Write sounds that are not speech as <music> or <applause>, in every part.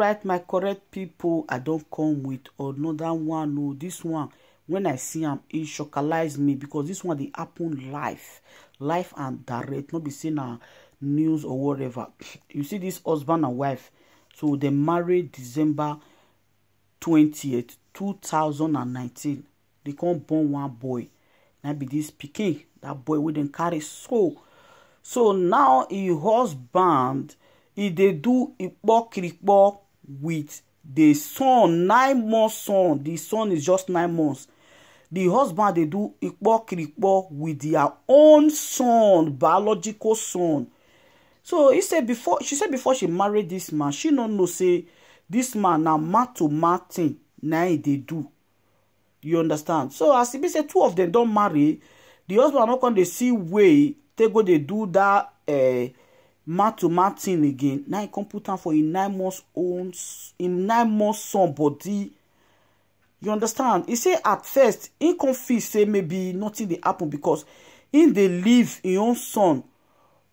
right my correct people i don come with another one o this one when i see am e shockalize me because this one dey happen live live and direct no be say na news or whatever. You see this husband and wife so dem marry december twentieth two thousand and nineteen. Dey come born one boy na be this pikin that boy wey dem carry so so now e husband e dey do ikpokirikpo with the son nine months son the son is just nine months. The husband dey do ikpokirikpo with their own son biological son. So he say before she say before she marry this man she no know say this man na man to man thing na he dey do. You understand? So as e be say two of them don marry the husband no come dey see way take go dey do that uh, man to man thing again. Na he come put am for him nine months own him nine months son body you understand? He say at first he come feel say maybe nothing dey happen because he dey leave him own son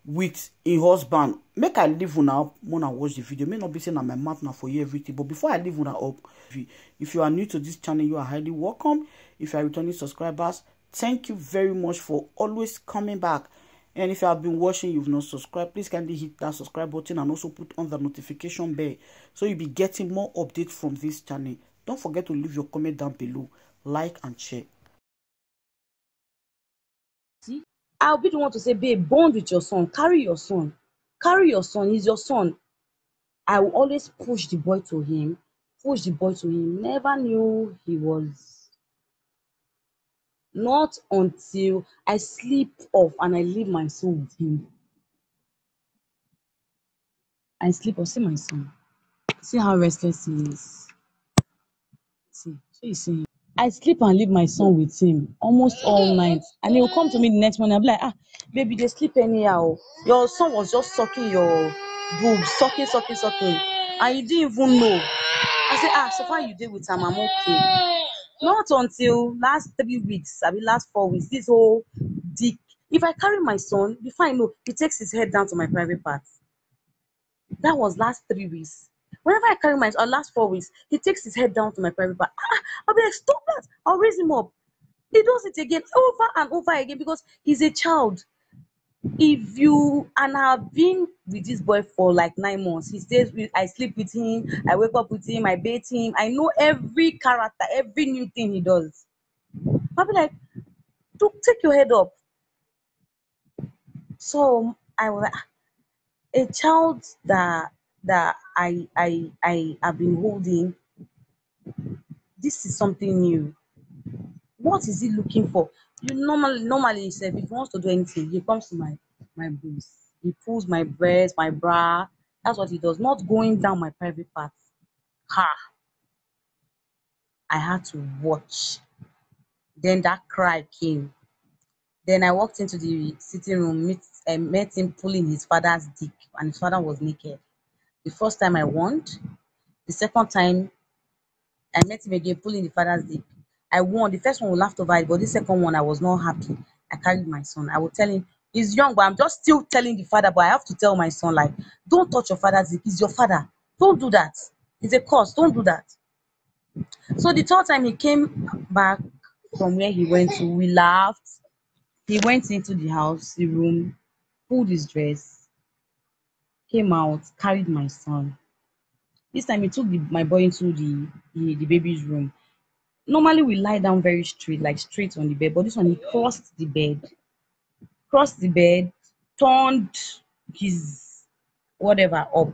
with him husband. Make i leave una up una watch the video. May not be say na my mouth na for you everything but before i leave una up if you are new to this channel you are highly welcome. If you are returning subscribers thank you very much for always coming back and if you have been watching you've not subscribed please kindly hit that subscribe button and also put on the notification bell so you'll be getting more updates from this channel don't forget to leave your comment down below like and share See, I'll be the one to say, babe, bond with your son, carry your son, carry your son, he's your son. I will always push the boy to him, push the boy to him. Never knew he was. Not until I sleep off and I leave my son with him. I sleep off. See my son. See how restless he is. See, you see. I sleep and leave my son with him almost all night. And he will come to me the next morning and be like, ah, baby, they sleep anyhow. Your son was just sucking your boobs, sucking, sucking, sucking. And you didn't even know. I say, ah, so far you did with him, I'm okay. Not until last three weeks, I mean last four weeks, this whole dick. If I carry my son, before I know, he takes his head down to my private part. That was last three weeks. Whenever I carry my or last four weeks, he takes his head down to my private part. Ah, I'll be like, stop that. I'll raise him up. He does it again over and over again because he's a child. If you and I've been with this boy for like nine months, he stays with I sleep with him, I wake up with him, I bathe him, I know every character, every new thing he does. I'll be like, "Look, take your head up. So I was like, "Ah, a child that that I I I have been holding. This is something new. What is he looking for? You normally normally if he wants to do anything, he comes to my my boobs. He pulls my breast, my bra. That's what he does. Not going down my private parts. Ha! I had to watch. Then that cry came. Then I walked into the sitting room, meet, I met him pulling his father's dick, and his father was naked. The first time I won. The second time I met him again pulling the father's dick. I won. The first one we laughed over it, but the second one I was not happy. I carried my son. I would tell him he's young, but I'm just still telling the father, but I have to tell my son, like, don't touch your father's dick. He's your father. Don't do that. It's a curse. Don't do that. So the third time he came back from where he went to, we laughed. He went into the house, the room, pulled his dress, came out, carried my son. This time he took the, my boy into the, the the baby's room. Normally we lie down very straight, like straight on the bed, but this one he crossed the bed, crossed the bed, turned his whatever up,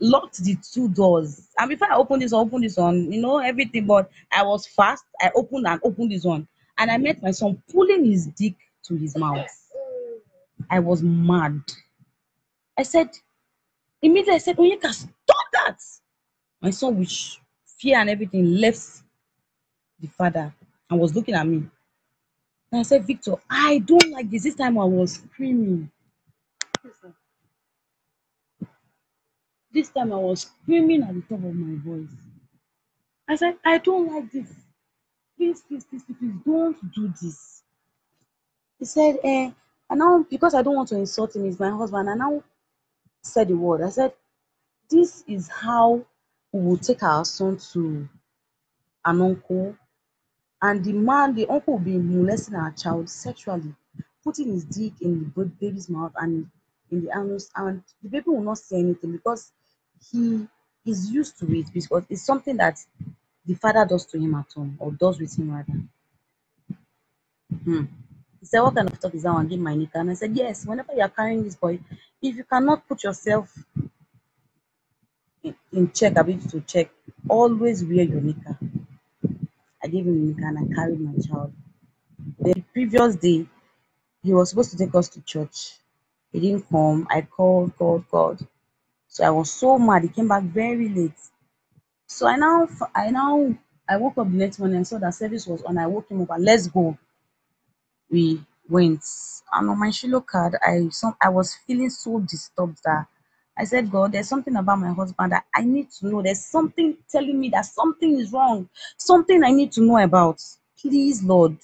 locked the two doors. And before I opened this, I opened this one, you know, everything. But I was fast. I opened and opened this one. And I met my son pulling his dick to his mouth. I was mad. I said, immediately I said, Onyeka, stop that. My son, with fear and everything, left the father and was looking at me. And I said, Victor, I don't like this. This time I was screaming. This time I was screaming at the top of my voice. I said, I don't like this. Please, please, please, please, don't do this. He said, eh, and now because I don't want to insult him, he's my husband. And now said the word. I said, this is how will take our son to an uncle and the man the uncle will be molesting our child sexually putting his dick in the baby's mouth and in the anus and the baby will not say anything because he is used to it because it's something that the father does to him at home or does with him rather Hmm. He said, What kind of talk is that one? Give my nika. And I said, Yes, whenever you're carrying this boy, if you cannot put yourself in, check, ability to check, always wear your nika. I gave him nika and I carried my child. The previous day, he was supposed to take us to church. He didn't come. I called, called, called. So I was so mad. He came back very late. So I now, I now, I woke up the next morning and saw that service was on. I woke him up and let's go. we went. And on my Shiloh card, I some I was feeling so disturbed that I said, God, there's something about my husband that I need to know. There's something telling me that something is wrong, something I need to know about. Please, Lord,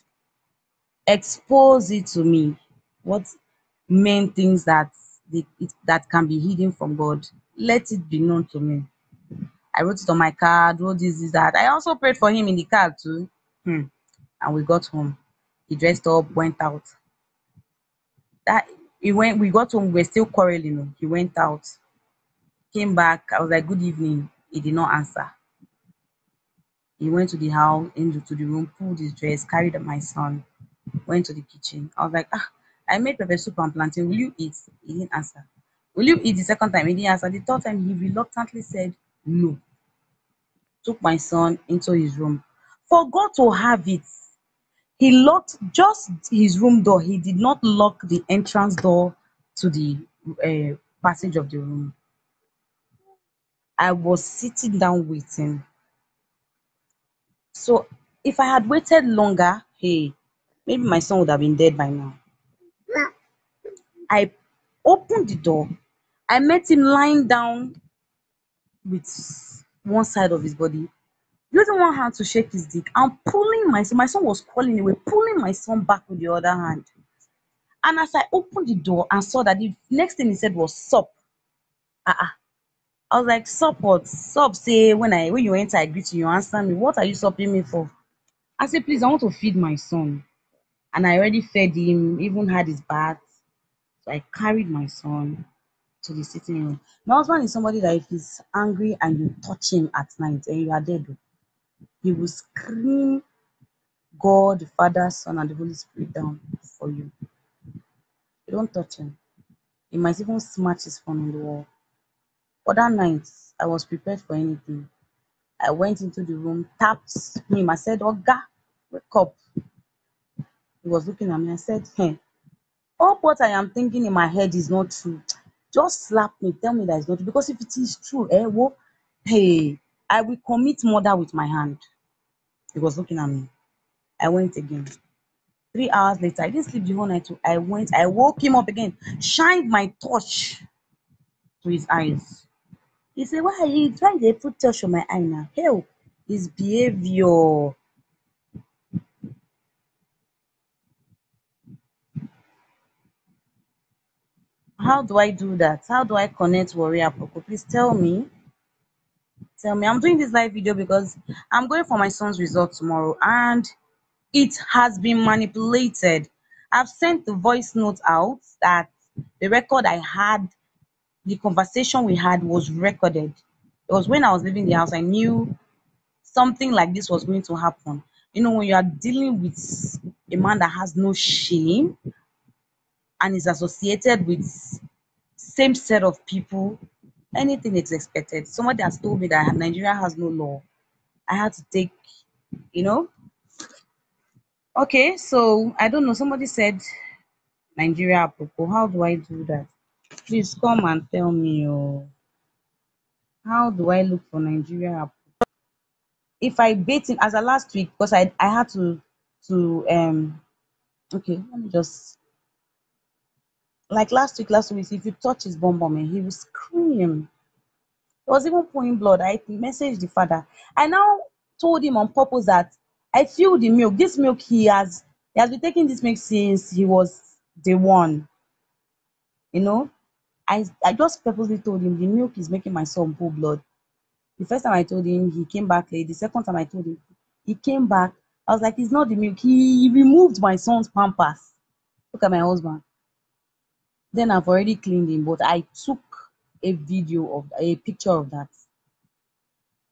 expose it to me. What main things that it, that can be hidden from God? Let it be known to me. I wrote it on my card, wrote this, this, that. I also prayed for him in the car too. Hmm. And we got home. He dressed up, went out. That he went, we got home, we were still quarreling. oh. He went out, came back. I was like, Good evening. He did not answer. He went to the house, into to the room, pulled his dress, carried my son, went to the kitchen. I was like, ah, I made pepper soup and plantain. Will you eat? He didn't answer. Will you eat the second time? He didn't answer. The third time, he reluctantly said no. Took my son into his room. For God to have it, he locked just his room door. He did not lock the entrance door to the uh, passage of the room. I was sitting down waiting. So if I had waited longer, hey, maybe my son would have been dead by now. I opened the door. I met him lying down with one side of his body, using one hand to shake his dick and pulling my son. My son was crawling away, pulling my son back with the other hand. And as I opened the door and saw that the next thing he said was sup. Uh-uh. I was like, sup what? Sup say when I when you enter, I greet you, you answer me. What are you supping me for? I said, please, I want to feed my son. And I already fed him, even had his bath. So I carried my son to the sitting room. My husband is somebody that if he's angry and you touch him at night and you are dead, he will scream God, the Father, Son, and the Holy Spirit down for you. You don't touch him. He might even smash his phone on the wall. But that night, I was prepared for anything. I went into the room, tapped him. I said, Oga, wake up. He was looking at me. I said, Hey, all what I am thinking in my head is not true. Just slap me, tell me that it's not true. Because if it is true, eh, well, hey, I will commit murder with my hand. He was looking at me. I went again. Three hours later, I didn't sleep the whole night. I went, I woke him up again, shined my torch to his eyes. He said, Why are you trying to put touch on my eye now? Hell, his behavior. How do I do that? How do I connect Warrior Poco? Please tell me. Tell me. I'm doing this live video because I'm going for my son's result tomorrow and it has been manipulated. I've sent the voice note out that the record I had, the conversation we had was recorded. It was when I was leaving the house, I knew something like this was going to happen. You know, when you are dealing with a man that has no shame and is associated with same set of people, anything is expected. Somebody has told me that Nigeria has no law. I had to take, you know. Okay, so I don't know. Somebody said Nigeria apropos. How do I do that? Please come and tell me. Oh, how do I look for Nigeria? If I bait in as a last week, because I I had to to um. Okay, let me just like last week. Last week, if you touch his bum bum, eh, he will scream. He was even pouring blood. I messaged the father. I now told him on purpose that I feel the milk. This milk he has he has been taking this milk since he was the one. You know, I I just purposely told him the milk is making my son pull blood. The first time I told him, he came back late. The second time I told him, he came back. I was like, it's not the milk. He removed my son's pampers. Look at my husband. Then I've already cleaned him, but I took a video of a picture of that.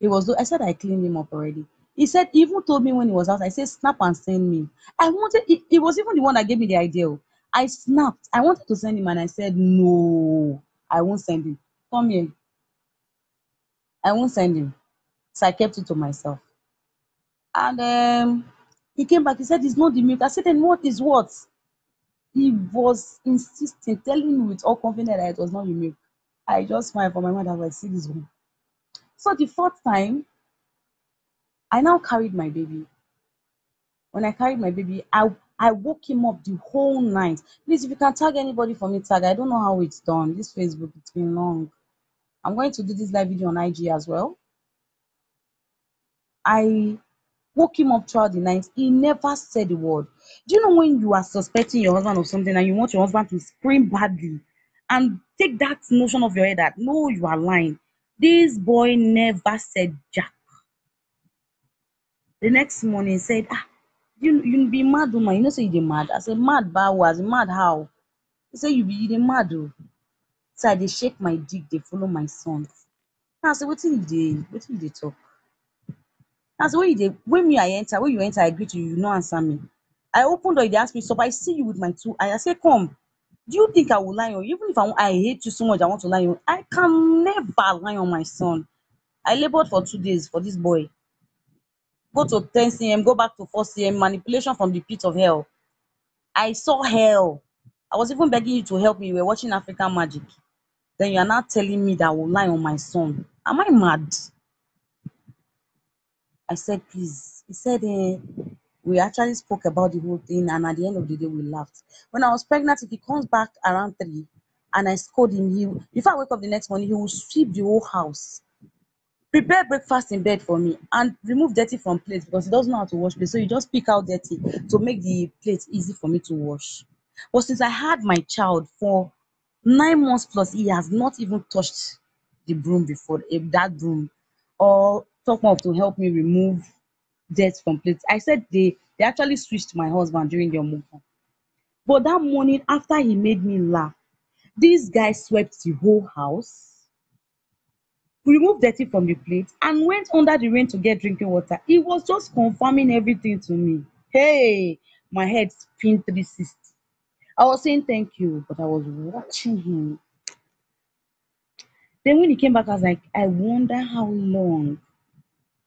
It was I said I cleaned him up already. He said he even told me when he was out. I said snap and send me. I wanted it, it was even the one that gave me the idea. Oh. I snapped. I wanted to send him and I said no, I won't send him. Come here. I won't send him. So I kept it to myself. And um, he came back. He said it's not the milk. I said then what is what? He was insisting, telling me with all confidence that it was not the milk. I just smiled for my mother. I see this one. So the fourth time, I now carried my baby. When I carried my baby, I I woke him up the whole night. Please, if you can tag anybody for me, tag. I don't know how it's done. This Facebook, it's been long. I'm going to do this live video on IG as well. I woke him up throughout the night. He never said a word. Do you know when you are suspecting your husband of something and you want your husband to scream badly and take that notion of your head that no, you are lying? This boy never said jack. The next morning said, ah, you you be mad woman, you know say you dey mad. I said, mad as mad how? He said, you be you dey mad oh. So I shake my dick, dey follow my son. I say, wetin you dey wetin you dey talk? I say, when you dey when me I enter, when you enter, I greet you, you no answer me. I open door, dey ask me so I see you with my two. I say, come. Do you think I will lie on you? Even if I, I hate you so much, I want to lie on you. I can never lie on my son. I labored for two days for this boy. Go to 10 cm, go back to 4 cm, manipulation from the pit of hell. I saw hell. I was even begging you to help me. We were watching African Magic. Then you are now telling me that I will lie on my son. Am I mad? I said, please. He said, eh, we actually spoke about the whole thing, and at the end of the day, we laughed. When I was pregnant, if he comes back around three and I scold him, he before I wake up the next morning, he will sweep the whole house, prepare breakfast in bed for me, and remove dirty from plates because he doesn't know how to wash plates. So you just pick out dirty to make the plate easy for me to wash. But since I had my child for nine months plus, he has not even touched the broom before, eh, that broom, or more to help me remove dirt from plates. I said they they actually switched my husband during the Omuka. But that morning, after he made me laugh, this guy swept the whole house, removed dirty from the plate, and went under the rain to get drinking water. He was just confirming everything to me. Hey, my head spin 360. I was saying thank you, but I was watching him. Then when he came back, I was like, I wonder how long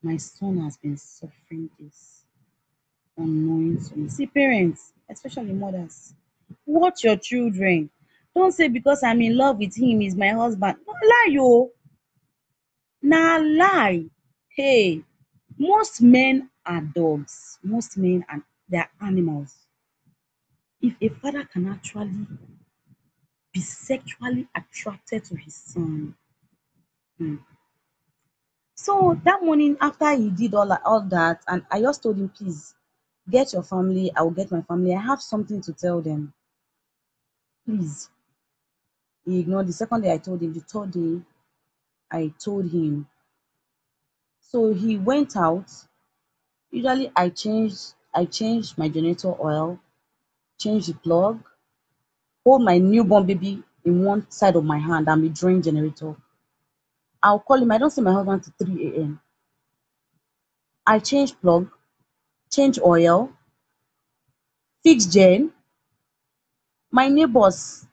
my son has been suffering this unknowing to me. See, parents, especially mothers, watch your children. Don't say because I'm in love with him, he's my husband. No lie, yo. Na lie. Hey, most men are dogs. Most men are they are animals. If a father can actually be sexually attracted to his son, hmm, So that morning after he did all that, all that, and I just told him, please get your family. I will get my family. I have something to tell them. Please. He ignored the second day I told him. The third day I told him. So he went out. Usually I changed I changed my generator oil, change the plug, hold my newborn baby in one side of my hand and be drain generator. I'll call him. I don't see my husband till 3 a.m. I change plug, change oil, fix gen. My neighbors,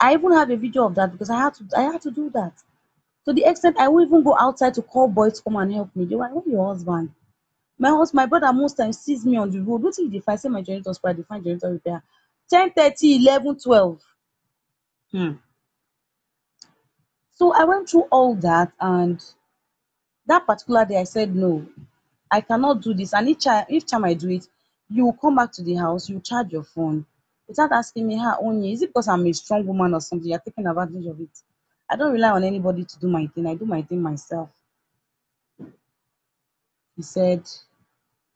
I even have a video of that because I had to I had to do that. To the extent I will even go outside to call boys to come and help me. They were like, your husband? My husband, my brother most times sees me on the road. He dey find? Say my generator spoil, I dey find generator repair. 10 30, 11, 12. Hmm. So I went through all that and that particular day I said no, I cannot do this. And each time, each time I do it, you will come back to the house, you charge your phone without asking me, how Onye, is it because I'm a strong woman or something? You're taking advantage of it. I don't rely on anybody to do my thing. I do my thing myself. He said,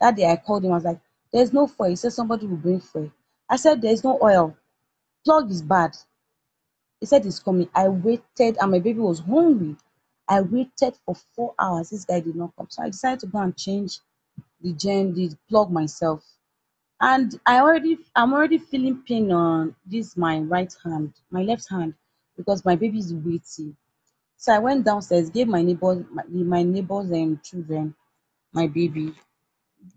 that day I called him, I was like, there's no fuel. He said somebody will bring fuel. I said, there's no oil. Plug is bad. He said he's coming. I waited and my baby was hungry. I waited for four hours. This guy did not come. So I decided to go and change the gen, the plug myself. And I already I'm already feeling pain on this my right hand, my left hand, because my baby is waiting. So I went downstairs, gave my neighbors my, my neighbors and children my baby.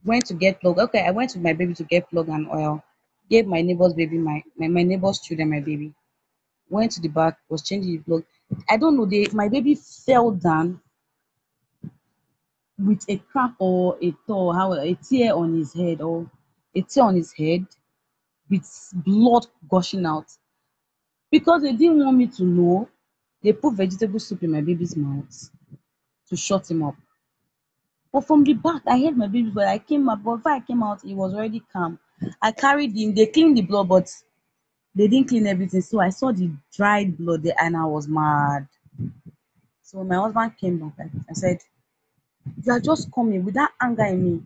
Went to get plug. Okay, I went with my baby to get plug and oil. Gave my neighbor's baby my, my, my neighbor's children my baby. Went to the back, was changing the plug. I don't know, they my baby fell down with a crack or a toe, how a tear on his head or a tear on his head with blood gushing out. Because they didn't want me to know, they put vegetable soup in my baby's mouth to shut him up. But from the back, I heard my baby, but I came up, but before I came out, he was already calm. I carried him, they cleaned the blood, but they didn't clean everything. So I saw the dried blood there and I was mad. So my husband came back, I, said, You are just coming with that anger in me.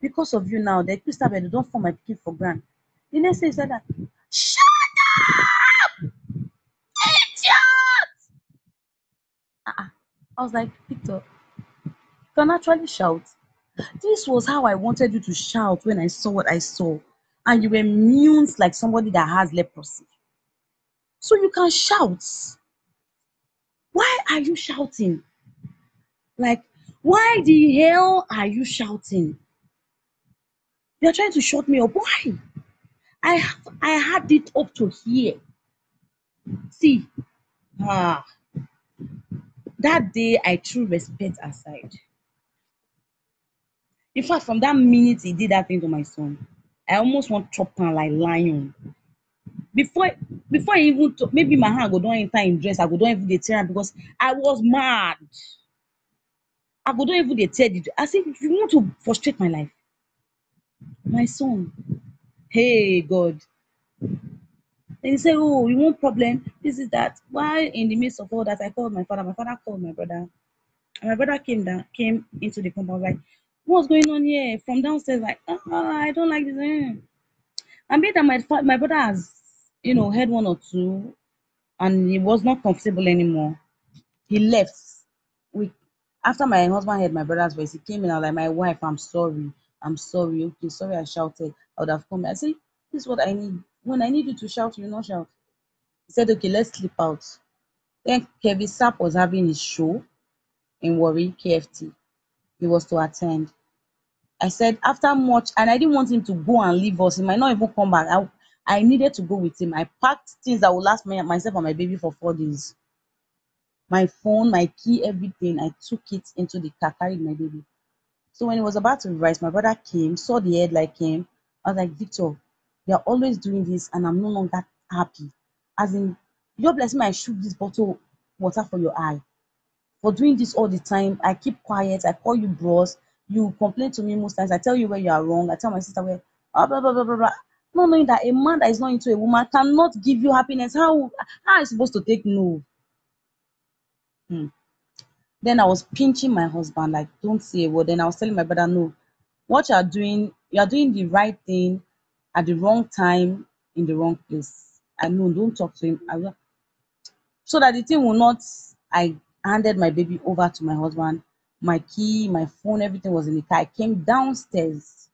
Because of you now, the Christian they don't form my pikin for grant. The next day he said that, Shut up! Idiot! Uh-uh. I was like, Victor, you can actually shout. This was how I wanted you to shout when I saw what I saw. And you were mute like somebody that has leprosy. So you can shout. Why are you shouting? Like, why the hell are you shouting? You're trying to shut me up. Why? I have, I had it up to here. See, ah, that day I threw respect aside. In fact, from that minute he did that thing to my son, I almost want to chop him like lion. Before before I even talk, maybe my hand go don enter im dress, I go don't even dey tear because I was mad. I go don even dey the I say you want to frustrate my life. My son, hey God. Then he say, oh, you want problem? This is that. While in the midst of all that, I called my father. My father called my brother. And my brother came down, came into the compound like, what's going on here? From downstairs, like, ah, I don't like this. eh." And being that my my brother has, you know, heard one or two, and he was not comfortable anymore. He left. We after my husband heard my brother's voice, he came in. I was like, my wife, I'm sorry. I'm sorry. Okay, sorry. I shouted. I would have come. I say, this is what I need. When I need you to shout, you not shout. He said, okay, let's sleep out. Then Kevin Sapp was having his show in Warri, KFT. He was to attend. I said after much, and I didn't want him to go and leave us. He might not even come back. I, I needed to go with him. I packed things that would last me, myself and my baby for four days. My phone, my key, everything. I took it into the car, carried my baby. So when he was about to rise, my brother came, saw the headlight came. I was like, Victor, you're always doing this, and I'm no longer happy. As in, your blessing, I shoot this bottle water for your eye for doing this all the time. I keep quiet. I call you bros. You complain to me most times. I tell you where you are wrong. I tell my sister where blah blah blah blah blah. blah. Not knowing that a man that is not into a woman cannot give you happiness. How how am I supposed to take no? Hmm. Then I was pinching my husband, like, don't say a word. Then I was telling my brother, no, what you are doing, you are doing the right thing at the wrong time in the wrong place. I know, don't talk to him. I so that the thing will not i handed my baby over to my husband my key my phone everything was in the car i came downstairs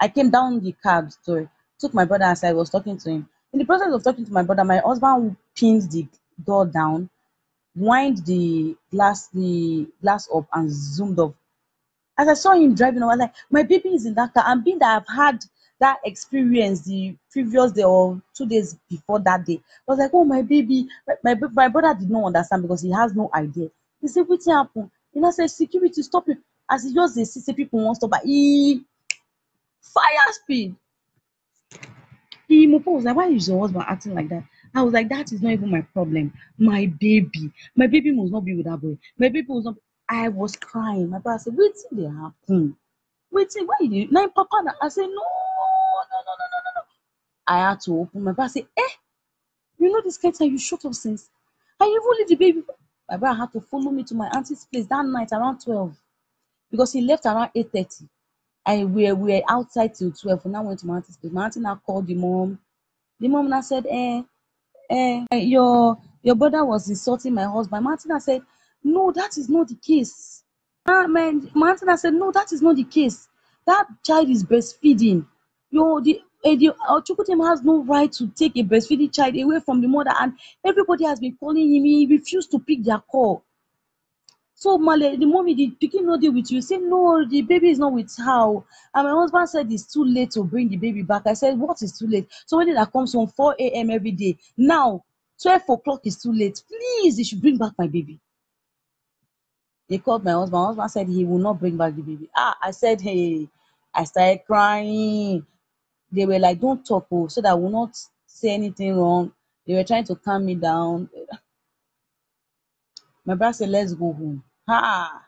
i came down the cab sorry took my brother aside was talking to him in the process of talking to my brother my husband pinned the door down wind the glass the glass up and zoomed off as I saw him driving, I was like, my baby is in that car. And being that I've had that experience the previous day or two days before that day, I was like, oh, my baby. My, my, my brother did not understand because he has no idea. He said, what happened? And I said, security, stop it. As he just they see say people won't stop, but he fire speed. He was like, why is your husband acting like that? I was like, that is not even my problem. My baby. My baby must not be with that boy. My baby was not. I was crying. My brother said, wait till they happen. Wait till why you now papa I said, no, no, no, no, no, no, no. I had to open my brother said, eh, you know this time you shut up since. You even leave the baby. My brother had to follow me to my auntie's place that night around 12 because he left around 8:30. And we were, we were outside till 12. and now went to my auntie's place. My auntie now called the mom. The mom now said, eh, eh, your your brother was insulting my husband. Martina said, No, that is not the case. Ah, man, Martina said, No, that is not the case. That child is breastfeeding. Your the uh, the uh, Chukwutem has no right to take a breastfeeding child away from the mother, and everybody has been calling him. He refused to pick their call. So Male, the mommy, the pikin no dey with you. Say no, the baby is not with o." And my husband said it's too late to bring the baby back. I said, what is too late? Somebody that comes from 4 a.m. every day. Now, 12 o'clock is too late. Please, they should bring back my baby. They called my husband. My husband said he will not bring back the baby. Ah, I said, hey, I started crying. They were like, don't talk, oh, so that I will not say anything wrong. They were trying to calm me down. <sighs> My brother said, let's go home. Ha!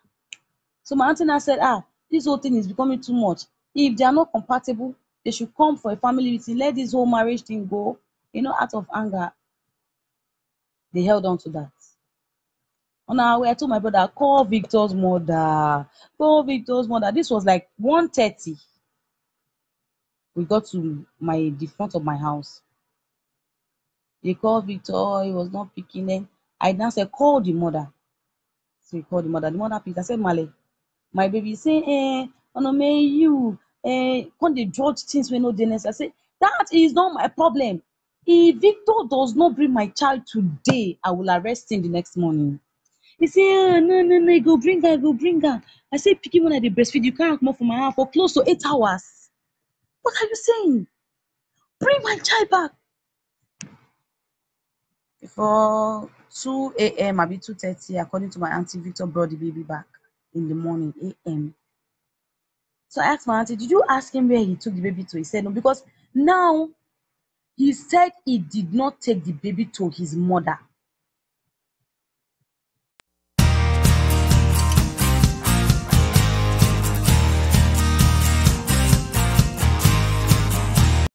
So my auntie now said, ah, this whole thing is becoming too much. If they are not compatible, they should come for a family meeting. Let this whole marriage thing go. You know, out of anger, they held on to that. On our way, I told my brother, call Victor's mother. Call Victor's mother. This was like 1.30. We got to my the front of my house. They called Victor, he was not picking them. I now said, call the mother. So he called the mother. The mother picked. I said, Male, my baby say, eh, no may you eh, come dey judge things wey no necessary. I say, that is not my problem. If Victor does not bring my child today, I will arrest him the next morning. He say, ah, no, no, no, go bring her, go bring her. I say, pikin when I dey breastfeed, you can't come from my house for close to eight hours. What are you saying? Bring my child back. Before 2 a.m. abi 2.30, according to my auntie, Victor brought the baby back in the morning, a.m. So I asked my auntie, did you ask him where he took the baby to? He said no, because now he said he did not take the baby to his mother.